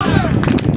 Fire!